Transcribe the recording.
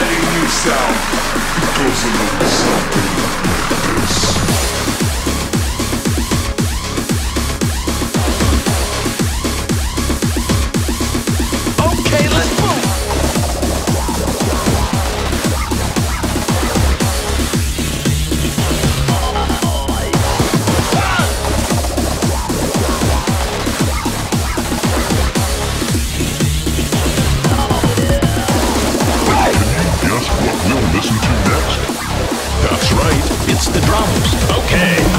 fighting yourself goes along something. the drums. Okay.